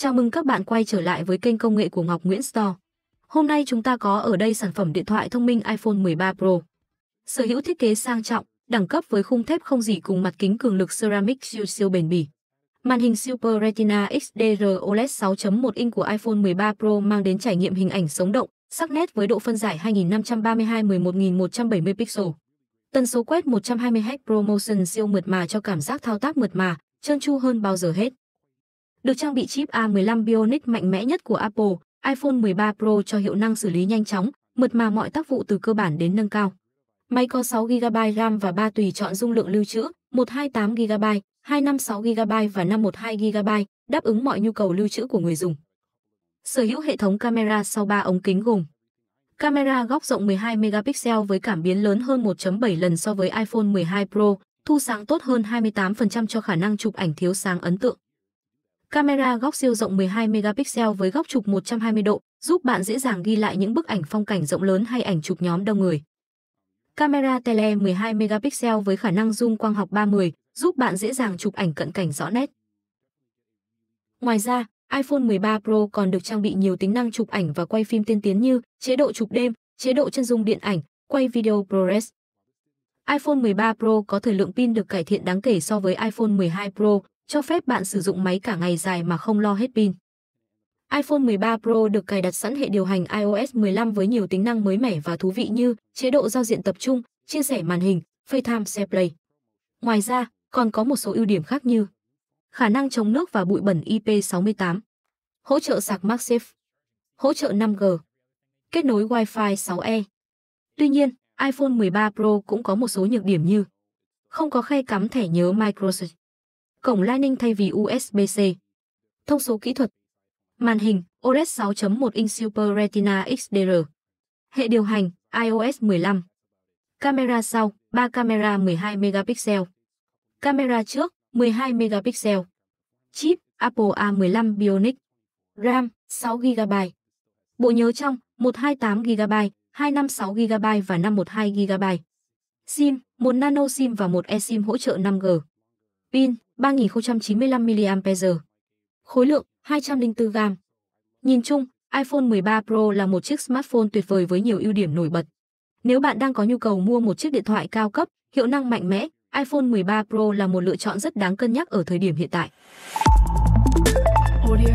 Chào mừng các bạn quay trở lại với kênh công nghệ của Ngọc Nguyễn Store. Hôm nay chúng ta có ở đây sản phẩm điện thoại thông minh iPhone 13 Pro. Sở hữu thiết kế sang trọng, đẳng cấp với khung thép không dỉ cùng mặt kính cường lực ceramic siêu siêu bền bỉ. Màn hình Super Retina XDR OLED 6.1 inch của iPhone 13 Pro mang đến trải nghiệm hình ảnh sống động, sắc nét với độ phân giải 2532 11170 pixel. Tần số quét 120 Hz ProMotion siêu mượt mà cho cảm giác thao tác mượt mà, trơn tru hơn bao giờ hết. Được trang bị chip A15 Bionic mạnh mẽ nhất của Apple, iPhone 13 Pro cho hiệu năng xử lý nhanh chóng, mượt mà mọi tác vụ từ cơ bản đến nâng cao. Máy có 6GB RAM và 3 tùy chọn dung lượng lưu trữ, 128GB, 256GB và 512GB, đáp ứng mọi nhu cầu lưu trữ của người dùng. Sở hữu hệ thống camera sau 3 ống kính gồm Camera góc rộng 12 megapixel với cảm biến lớn hơn 1.7 lần so với iPhone 12 Pro, thu sáng tốt hơn 28% cho khả năng chụp ảnh thiếu sáng ấn tượng. Camera góc siêu rộng 12 megapixel với góc chụp 120 độ, giúp bạn dễ dàng ghi lại những bức ảnh phong cảnh rộng lớn hay ảnh chụp nhóm đông người. Camera tele 12 megapixel với khả năng zoom quang học 30 giúp bạn dễ dàng chụp ảnh cận cảnh rõ nét. Ngoài ra, iPhone 13 Pro còn được trang bị nhiều tính năng chụp ảnh và quay phim tiên tiến như chế độ chụp đêm, chế độ chân dung điện ảnh, quay video ProRes. iPhone 13 Pro có thời lượng pin được cải thiện đáng kể so với iPhone 12 Pro, cho phép bạn sử dụng máy cả ngày dài mà không lo hết pin. iPhone 13 Pro được cài đặt sẵn hệ điều hành iOS 15 với nhiều tính năng mới mẻ và thú vị như chế độ giao diện tập trung, chia sẻ màn hình, FaceTime SharePlay. Ngoài ra, còn có một số ưu điểm khác như khả năng chống nước và bụi bẩn IP68, hỗ trợ sạc MagSafe, hỗ trợ 5G, kết nối Wi-Fi 6E. Tuy nhiên, iPhone 13 Pro cũng có một số nhược điểm như không có khe cắm thẻ nhớ microSD, cổng Lightning thay vì USB-C. Thông số kỹ thuật. Màn hình OLED 6.1 inch Super Retina XDR Hệ điều hành iOS 15 Camera sau 3 camera 12 megapixel. Camera trước 12 megapixel. Chip Apple A15 Bionic. RAM 6GB Bộ nhớ trong 128GB, 256GB và 512GB SIM, 1 nano SIM và 1 eSIM hỗ trợ 5G Pin 3095 mAh. Khối lượng 204G. Nhìn chung, iPhone 13 Pro là một chiếc smartphone tuyệt vời với nhiều ưu điểm nổi bật. Nếu bạn đang có nhu cầu mua một chiếc điện thoại cao cấp, hiệu năng mạnh mẽ, iPhone 13 Pro là một lựa chọn rất đáng cân nhắc ở thời điểm hiện tại. Audio